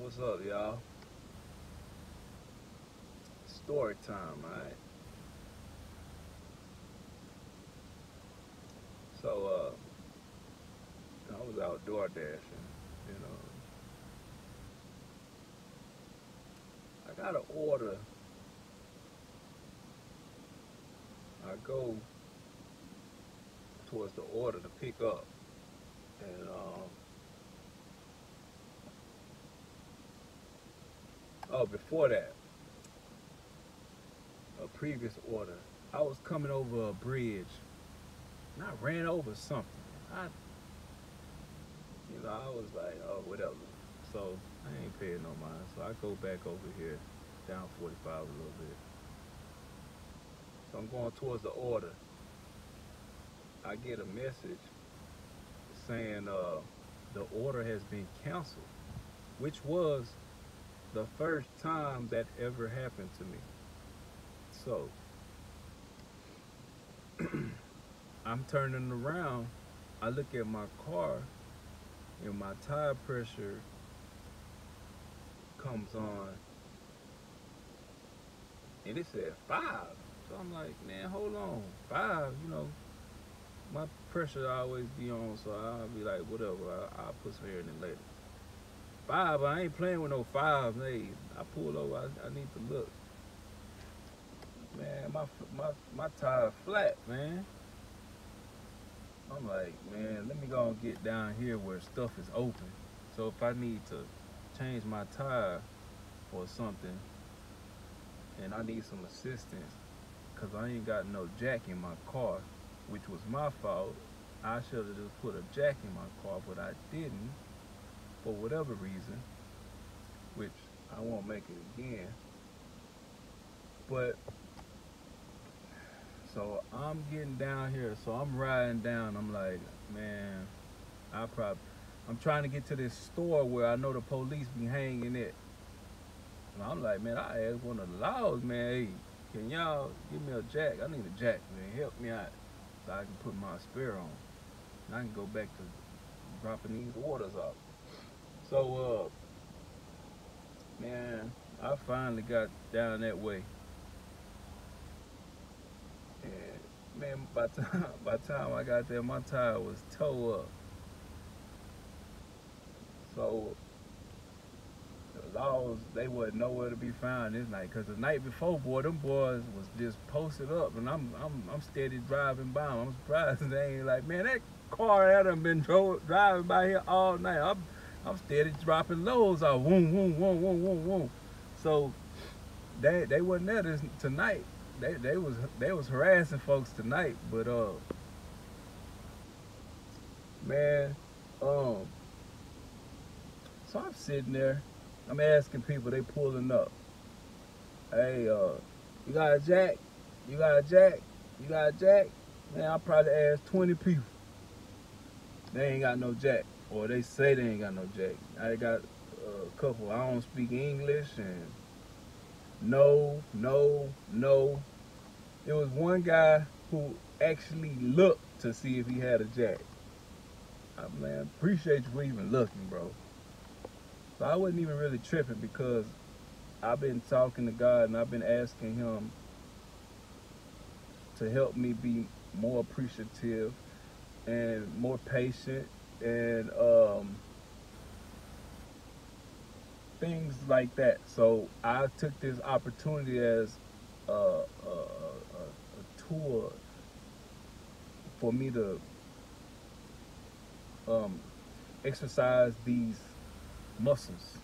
What's up, y'all? Story time, alright? So, uh, I was out door dashing, you know. I got an order. I go towards the order to pick up, and um, oh, before that, a previous order, I was coming over a bridge, and I ran over something. I, you know, I was like, oh, whatever. So I ain't paying no mind. So I go back over here, down 45 a little bit. So I'm going towards the order. I get a message saying uh, the order has been canceled, which was the first time that ever happened to me. So I'm turning around. I look at my car and my tire pressure comes on and it said five. So I'm like, man, hold on. Five, you know, my pressure always be on, so I'll be like, whatever, I, will put some air in it later. Five, I ain't playing with no five. Hey, I pull over, I, I need to look. Man, my my my tire flat, man. I'm like, man, let me go and get down here where stuff is open. So if I need to change my tire or something, and I need some assistance, cause I ain't got no jack in my car, which was my fault. I should have just put a jack in my car, but I didn't for whatever reason, which I won't make it again. But so I'm getting down here, so I'm riding down. I'm like, man, I probably I'm trying to get to this store where I know the police be hanging it. And I'm like, man, I asked one of the laws, man, hey, can y'all give me a jack? I need a jack, man. Help me out so I can put my spare on. And I can go back to dropping these waters off. So, uh, man, I finally got down that way. And man, by time by time I got there, my tire was toe up. So laws, they wasn't nowhere to be found this night. Cause the night before, boy, them boys was just posted up, and I'm I'm I'm steady driving by. Them. I'm surprised they ain't like, man, that car had been driving by here all night. I'm I'm steady dropping lows off, woom woom woom woom woom woom. So they they wasn't there this, tonight. They they was they was harassing folks tonight, but uh, man, um, so I'm sitting there I'm asking people, they pulling up. Hey, uh, you got a jack? You got a jack? You got a jack? Man, I probably asked 20 people. They ain't got no jack. Or they say they ain't got no jack. I got a couple. I don't speak English and no, no, no. There was one guy who actually looked to see if he had a jack. I, appreciate you for even looking, bro. So I wasn't even really tripping because I've been talking to God and I've been asking Him to help me be more appreciative and more patient and um, things like that. So I took this opportunity as a, a, a, a for me to um, exercise these muscles,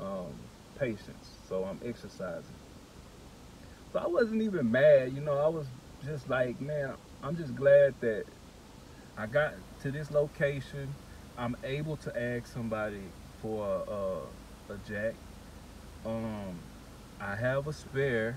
um, patience. So I'm exercising. So I wasn't even mad, you know, I was just like, man, I'm just glad that I got to this location. I'm able to ask somebody for a, a jack. Um, I have a spare.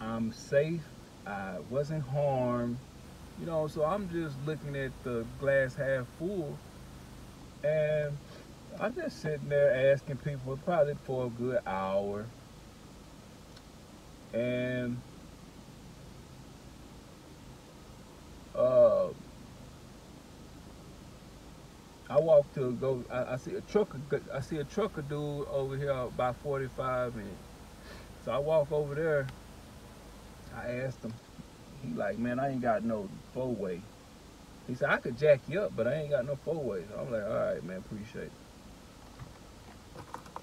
I'm safe. I wasn't harmed. You know, so I'm just looking at the glass half full and I'm just sitting there asking people probably for a good hour. And I walk to go. I, I see a trucker. I see a trucker dude over here about 45, and so I walk over there. I asked him. He like, man, I ain't got no four way. He said I could jack you up, but I ain't got no four way. So I'm like, all right, man, appreciate it.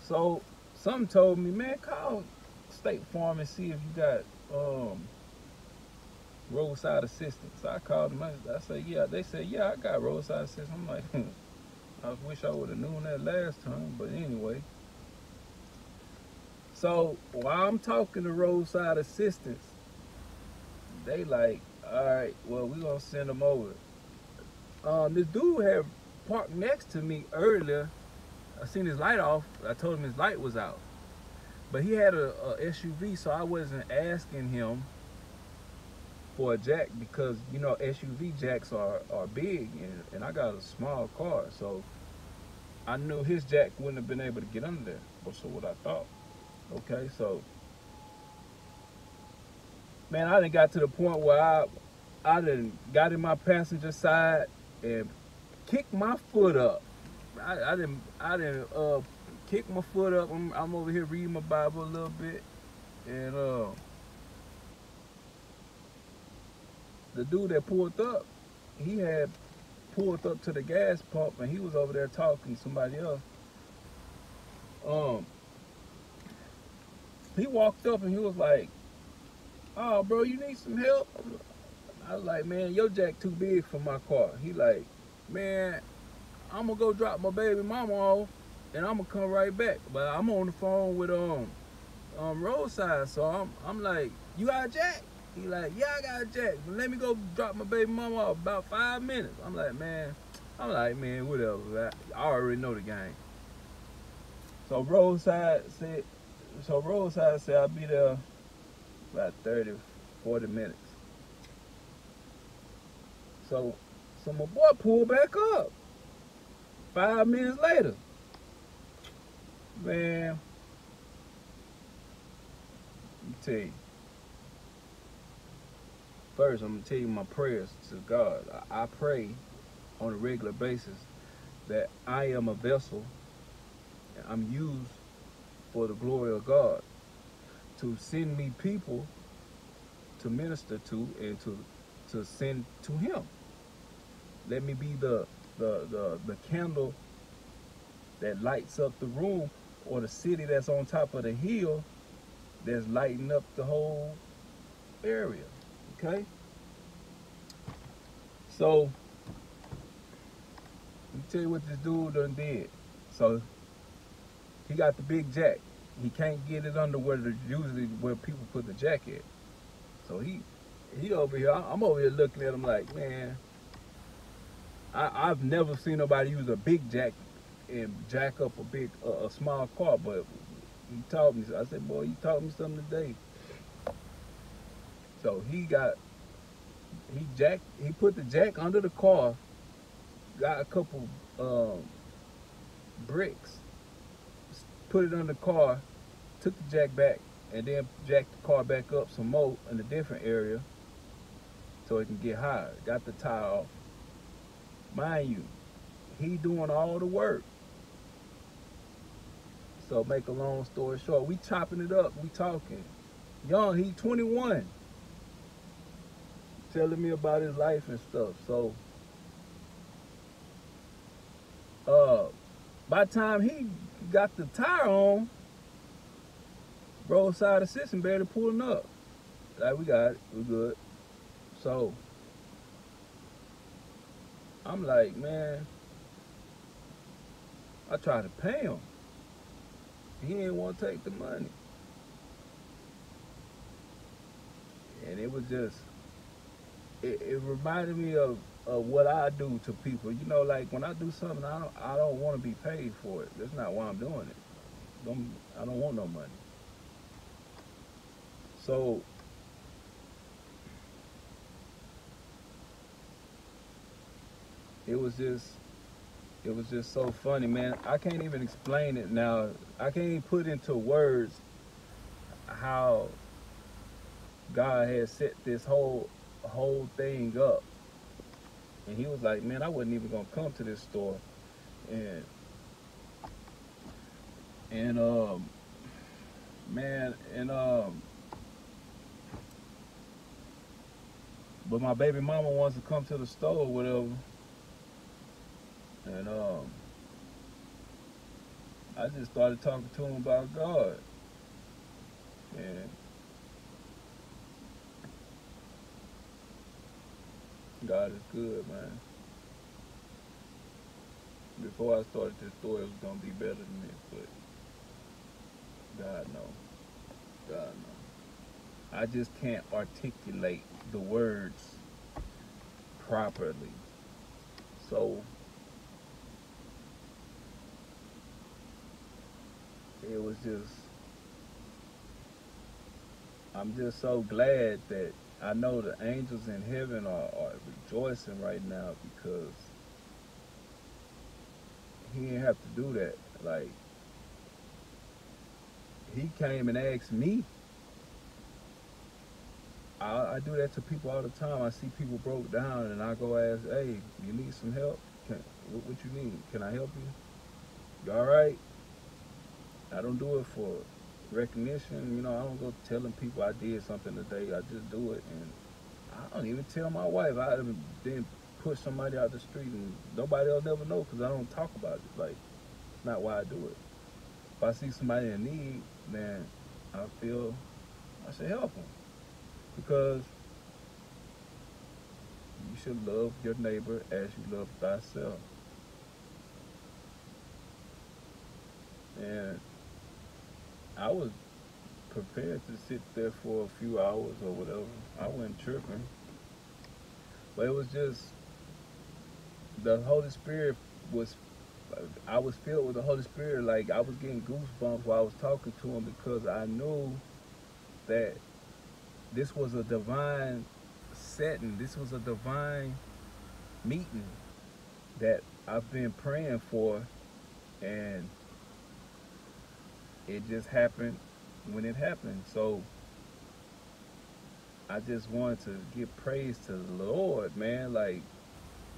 So some told me, man, call State Farm and see if you got um roadside assistance. So I called them. I, I said, yeah. They said, yeah, I got roadside assistance. I'm like, hmm. I wish I would have known that last time, but anyway. So while I'm talking to roadside assistance, they like, all right, well, we're gonna send them over. Um, this dude had parked next to me earlier. I seen his light off. I told him his light was out. But he had a, a SUV, so I wasn't asking him for a jack because you know SUV jacks are, are big and, and I got a small car so I knew his jack wouldn't have been able to get under there. But so what I thought. Okay, so man, I didn't got to the point where I I didn't got in my passenger side and kicked my foot up. I, I didn't I didn't uh kick my foot up. I'm, I'm over here reading my Bible a little bit and uh the dude that pulled up, he had pulled up to the gas pump and he was over there talking to somebody else. Um, he walked up and he was like, "Oh, bro, you need some help?" I was like, "Man, your jack too big for my car." He like, "Man, I'm gonna go drop my baby mama off and I'm gonna come right back." But I'm on the phone with um um roadside, so I'm I'm like, "You got a jack?" He like, yeah, I got a jack. Let me go drop my baby mama off about five minutes. I'm like, man, I'm like, man, whatever. I already know the game. So roadside said, so roadside said I'll be there about 30, 40 minutes. So, so my boy pulled back up. Five minutes later, man, let me tell you. First, I'm gonna tell you my prayers to God. I pray on a regular basis that I am a vessel. I'm used for the glory of God to send me people to minister to and to to send to Him. Let me be the the the, the candle that lights up the room or the city that's on top of the hill that's lighting up the whole area. Okay? So, let me tell you what this dude done did. So, he got the big jack. He can't get it under where the usually where people put the jack at. So he he over here. I'm over here looking at him like, man, I, have never seen nobody use a big jack and jack up a big uh, a small car. But he taught me. I said, boy, you taught me something today. So he got, he jack, he put the jack under the car, got a couple um, bricks, put it under the car, took the jack back, and then jacked the car back up some more in a different area so it can get higher. Got the tire off. Mind you, he doing all the work. So make a long story short, we chopping it up, we talking. Young, he 21 telling me about his life and stuff. So, uh, by the time he got the tire on, roadside assistant barely pulling up. Like, we got it, we good. So, I'm like, man, I tried to pay him. He didn't want to take the money. And it was just, it, it reminded me of, of what I do to people. You know, like when I do something, I don't, I don't want to be paid for it. That's not why I'm doing it. Don't, I don't want no money. So, it was just, it was just so funny, man. I can't even explain it now. I can't even put into words how God has set this whole whole thing up. And he was like, man, I wasn't even gonna come to this store. and and um man and um but my baby mama wants to come to the store or whatever and um I just started talking to him about God and God is good man before I started this story, it was gonna be better than this, but God knows. God knows. I just can't articulate the words properly. So it was just I'm just so glad that I know the angels in heaven are, are rejoicing right now because he didn't have to do that. Like he came and asked me. I, I, do that to people all the time. I see people broke down, and I go ask, "Hey, you need some help? Can, what, what you need? Can I help you? You all right?" I don't do it for recognition. You know, I don't go telling people I did something today. I just do it, and I don't even tell my wife. I didn't push somebody out the street and nobody else never know because I don't talk about it. Like, it's not why I do it. If I see somebody in need, then I feel I should help them because you should love your neighbor as you love thyself. And I was prepared to sit there for a few hours or whatever. I wasn't tripping. But it was just the Holy Spirit was I was filled with the Holy Spirit like I was getting goosebumps while I was talking to him because I knew that this was a divine setting. This was a divine meeting that I've been praying for and it just happened when it happened. So I just wanted to give praise to the Lord, man. Like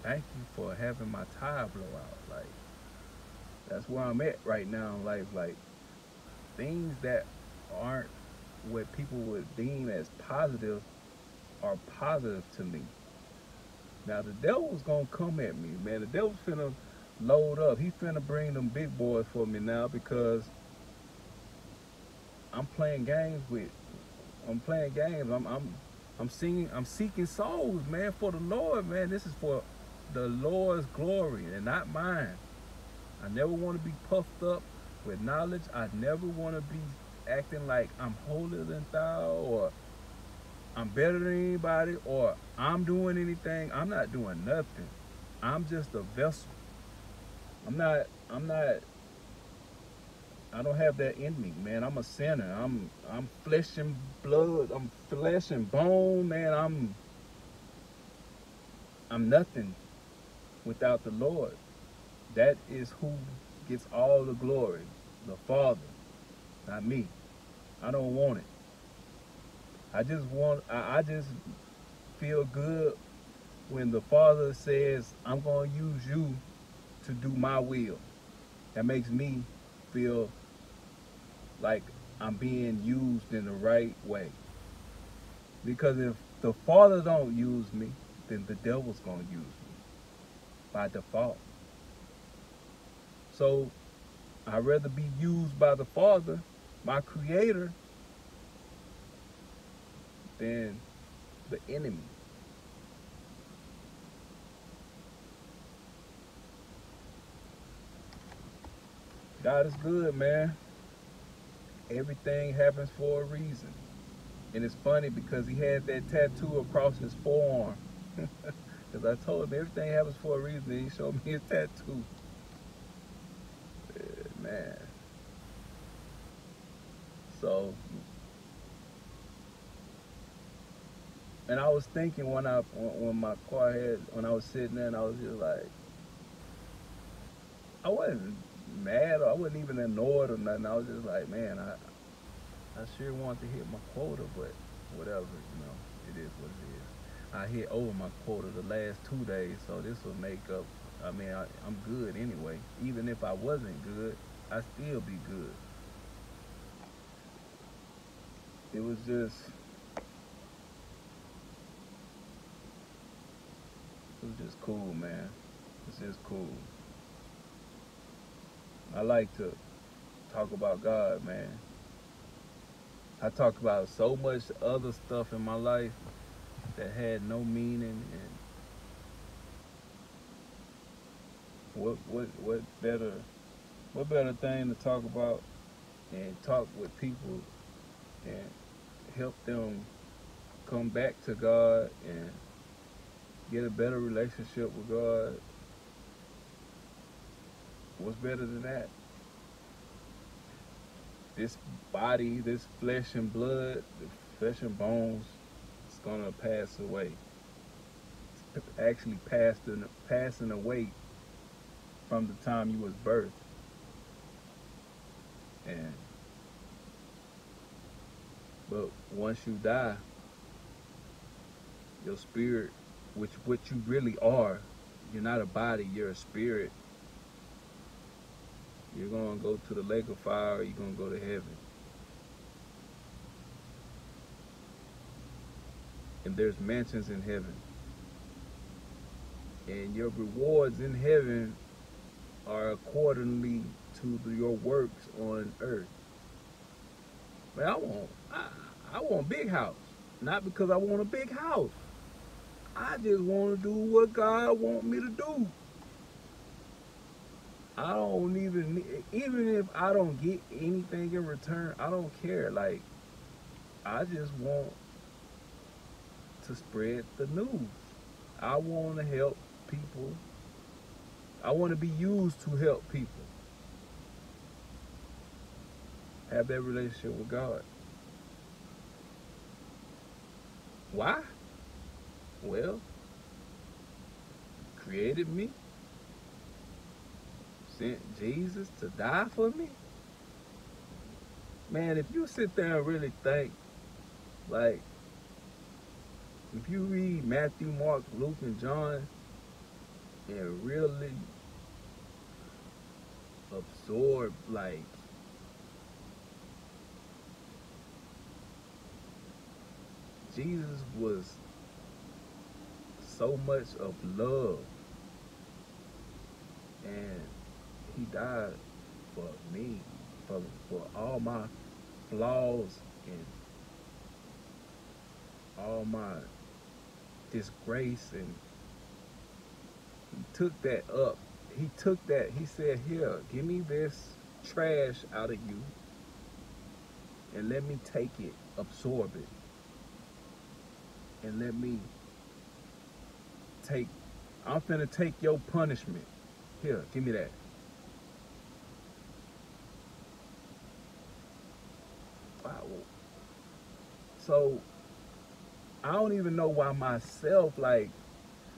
thank you for having my tire blow out. Like, that's where I'm at right now in life. Like, things that aren't what people would deem as positive are positive to me. Now, the devil's gonna come at me, man. The devil's finna load up. He finna bring them big boys for me now because I'm playing games with. I'm playing games. I'm I'm I'm singing. I'm seeking souls, man, for the Lord, man. This is for the Lord's glory and not mine. I never want to be puffed up with knowledge. I never want to be acting like I'm holier than thou or I'm better than anybody or I'm doing anything. I'm not doing nothing. I'm just a vessel. I'm not, I'm not, I don't have that in me, man. I'm a sinner. I'm, I'm flesh and blood. I'm flesh and bone, man. I'm, I'm nothing without the Lord. That is who gets all the glory, the Father, not me. I don't want it. I just want, I, I just feel good when the Father says, I'm going to use you to do my will. That makes me feel like I'm being used in the right way. Because if the Father don't use me, then the devil's going to use me by default. So I'd rather be used by the Father, my creator, than the enemy. God is good, man. Everything happens for a reason. And it's funny because he had that tattoo across his forearm. Because I told him everything happens for a reason. And he showed me his tattoo. Yeah, man. So, and I was thinking when I when my car had when I was sitting there and I was just like, I wasn't mad or I wasn't even annoyed or nothing. I was just like, man, I I sure want to hit my quota, but whatever, you know, it is what it is. I hit over my quota the last two days, so this will make up I mean, I, I'm good anyway. Even if I wasn't good, I'd still be good. It was just, it was just cool, man. It's just cool. I like to talk about God, man. I talk about so much other stuff in my life that had no meaning and what what what better what better thing to talk about and talk with people and help them come back to God and get a better relationship with God. What's better than that? This body, this flesh and blood, the flesh and bones, it's gonna pass away. It's actually passing passing away from the time you was birthed. And but once you die, your spirit, which what you really are, you're not a body, you're a spirit. You're gonna go to the lake of fire, you're gonna go to heaven. And there's mansions in heaven. And your rewards in heaven are accordingly to your works on earth. Man, I want I, I want big house. Not because I want a big house. I just want to do what God want me to do. I don't even even if I don't get anything in return, I don't care. Like I just want to spread the news. I want to help people. I want to be used to help people. Have that relationship with God. Why? Well, created me, sent Jesus to die for me. Man, if you sit there and really think, like, if you read Matthew, Mark, Luke, and John, and really absorb, like, Jesus was so much of love. And he died for me, for, for all my flaws and all my disgrace and he took that up. He took that, he said, here, give me this trash out of you and let me take it, absorb it and let me take, I'm finna take your punishment. Here, give me that. So, I don't even know why myself, like,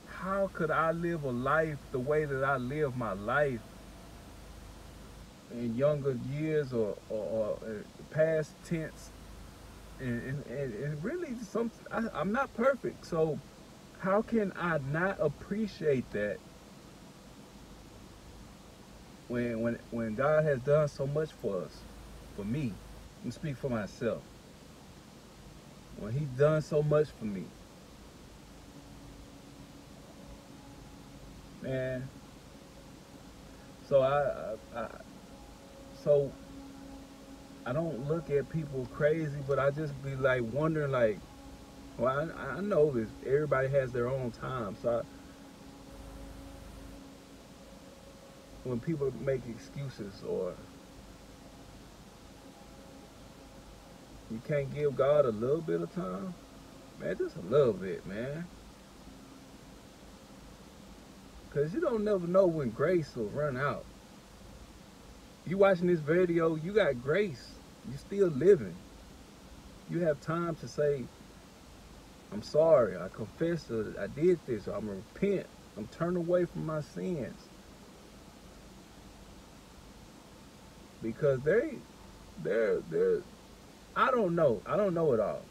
how could I live a life the way that I live my life in younger years or, or, or uh, past tense? And, and, and really some I, I'm not perfect. So how can I not appreciate that when when when God has done so much for us for me and speak for myself when he's done so much for me man so I, I, I so I don't look at people crazy, but I just be like wondering, like, well, I, I know this. Everybody has their own time, so I, when people make excuses or you can't give God a little bit of time, man, just a little bit, man. Cause you don't never know when grace will run out. You watching this video, you got grace. You still living. You have time to say, I'm sorry, I confess that I did this, I'm repent, I'm turn away from my sins. Because they they're they're I don't know. I don't know it all.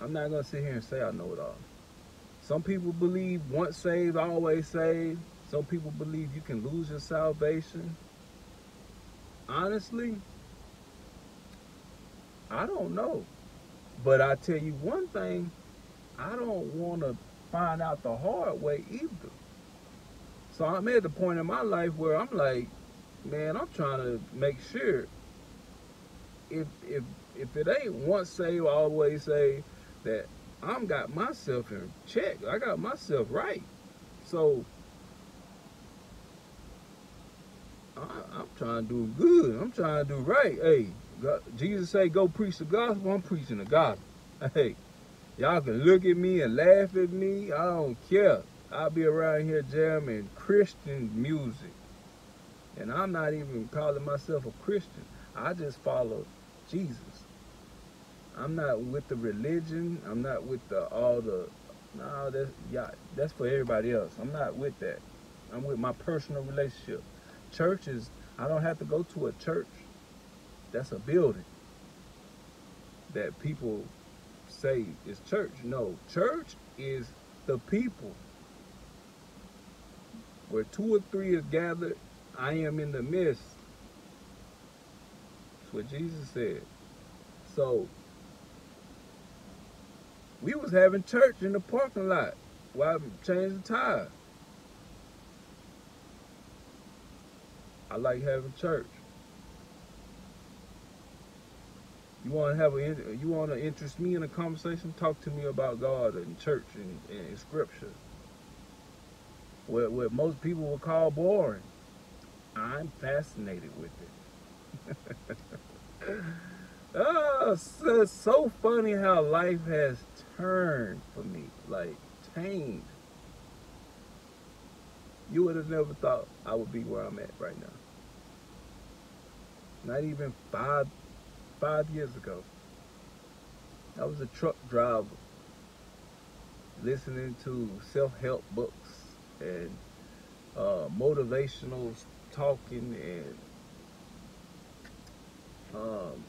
I'm not gonna sit here and say I know it all. Some people believe once saved, always saved. Some people believe you can lose your salvation. Honestly, I don't know. But I tell you one thing, I don't want to find out the hard way either. So I'm at the point in my life where I'm like, man, I'm trying to make sure if if if it ain't once saved, always say that I'm got myself in check. I got myself right. So I, am trying to do good. I'm trying to do right. Hey, God, Jesus say go preach the gospel. I'm preaching the gospel. Hey, y'all can look at me and laugh at me. I don't care. I'll be around here jamming Christian music. And I'm not even calling myself a Christian. I just follow Jesus. I'm not with the religion. I'm not with the all the no, that's yeah, that's for everybody else. I'm not with that. I'm with my personal relationship. Churches, I don't have to go to a church. That's a building that people say is church. No, church is the people. Where two or three is gathered, I am in the midst. That's what Jesus said. So we was having church in the parking lot while I changed the tire. I like having church. You want to have a you want to interest me in a conversation? Talk to me about God and church and, and Scripture. What what most people would call boring. I'm fascinated with it. oh, it's so funny how life has turned for me, like changed. You would have never thought I would be where I'm at right now. Not even five five years ago. I was a truck driver listening to self-help books and uh, motivational talking and um,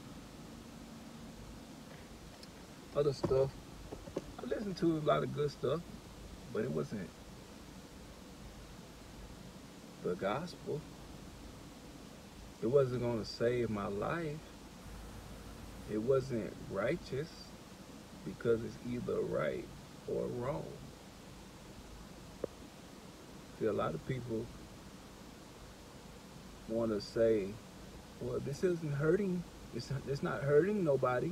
other stuff. I listened to a lot of good stuff, but it wasn't the gospel. It wasn't going to save my life. It wasn't righteous because it's either right or wrong. See, a lot of people want to say, well, this isn't hurting. It's, it's not hurting nobody.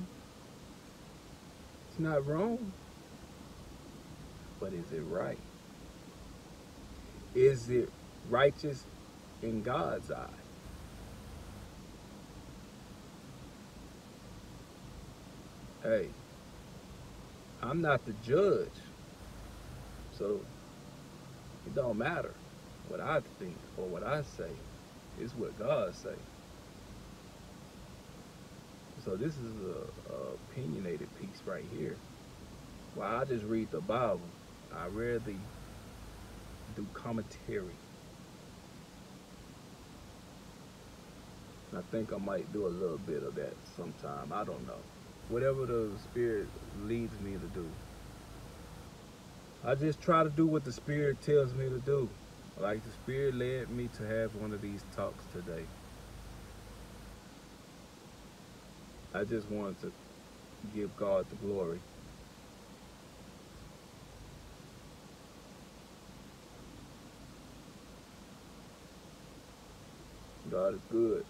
It's not wrong. But is it right? Is it righteous in God's eye? Hey, I'm not the judge. So it don't matter what I think or what I say. It's what God say. So this is a, a opinionated piece right here. Well, I just read the Bible. I rarely do commentary. I think I might do a little bit of that sometime. I don't know. Whatever the Spirit leads me to do. I just try to do what the Spirit tells me to do. Like the Spirit led me to have one of these talks today. I just wanted to give God the glory. God is good.